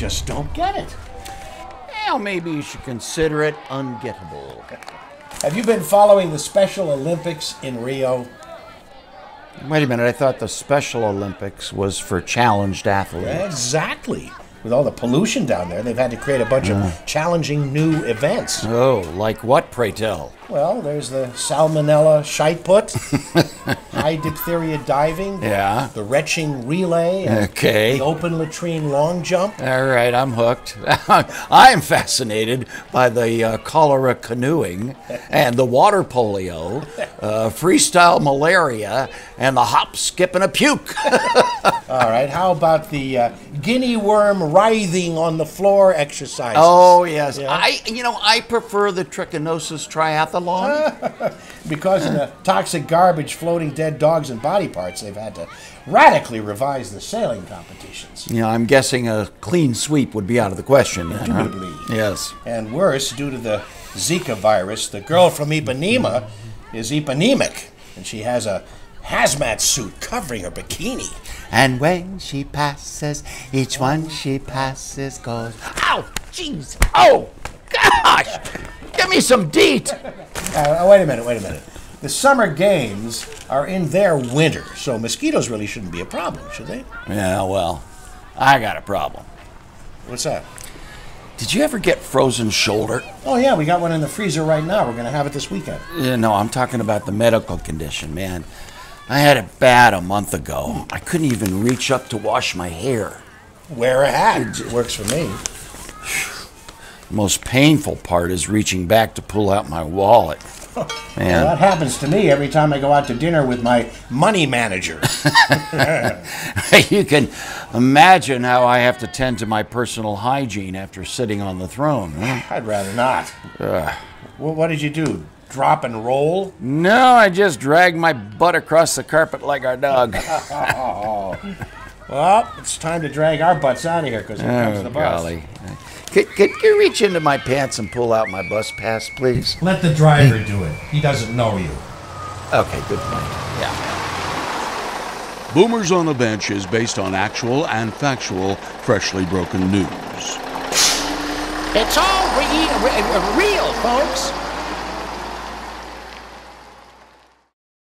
just don't get it. Well, maybe you should consider it ungettable. Have you been following the Special Olympics in Rio? Wait a minute, I thought the Special Olympics was for challenged athletes. Exactly. With all the pollution down there, they've had to create a bunch of challenging new events. Oh, like what, pray tell? Well, there's the salmonella shite put, high diphtheria diving, Yeah. the retching relay, and Okay. the open latrine long jump. All right, I'm hooked. I'm fascinated by the uh, cholera canoeing and the water polio, uh, freestyle malaria, and the hop, skip, and a puke. All right, how about the uh, guinea worm writhing on the floor exercise? oh yes, Yeah. I you know I prefer the trichinosis triathlon. Because of the toxic garbage floating dead dogs and body parts, they've had to radically revise the sailing competitions. Yeah, I'm guessing a clean sweep would be out of the question. then, huh? Yes. And worse, due to the Zika virus, the girl from Ipanema is eponemic, and she has a hazmat suit covering her bikini. And when she passes, each one she passes goes. Ow! Jeez! Oh! Gosh! Give me some deet! Uh, oh, wait a minute, wait a minute. The summer games are in their winter, so mosquitoes really shouldn't be a problem, should they? Yeah, well, I got a problem. What's that? Did you ever get frozen shoulder? Oh, yeah, we got one in the freezer right now. We're going to have it this weekend. Yeah, no, I'm talking about the medical condition, man. I had it bad a month ago. I couldn't even reach up to wash my hair. Wear a hat. It works for me. The most painful part is reaching back to pull out my wallet. Well, that happens to me every time I go out to dinner with my money manager. you can imagine how I have to tend to my personal hygiene after sitting on the throne. huh? I'd rather not. Well, what did you do? Drop and roll? No, I just dragged my butt across the carpet like our dog. Well, it's time to drag our butts out of here because here comes Oh, the bus. golly. Could, could you reach into my pants and pull out my bus pass, please? Let the driver do it. He doesn't know you. Okay, good point. Yeah. Boomers on the Bench is based on actual and factual, freshly broken news. It's all re- re- real, folks.